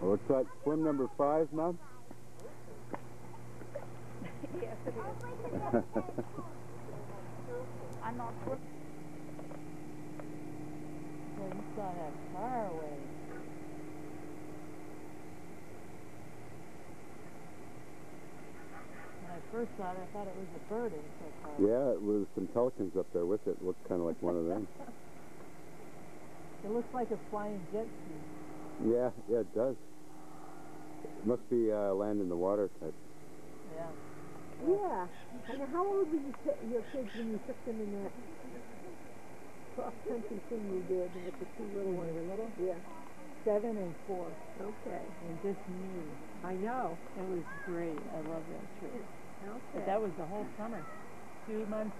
What's like Swim number five, Mom? yes, it is. I'm not sure. Well, you saw that far away. When I first saw it, I thought it was a bird it was so far. yeah, it was some pelicans up there with it. Looked kind of like one of them. It looks like a flying jet ski. Yeah, yeah, it does. It must be uh, land in the water type. Yeah. Yeah. And how old were you t- your kids when you took them in that cross-country thing you did with the two little ones? they were little? Yeah. Seven and four. Okay. And just me. I know. It was great. I love that trip. Okay. But that was the whole summer. Two months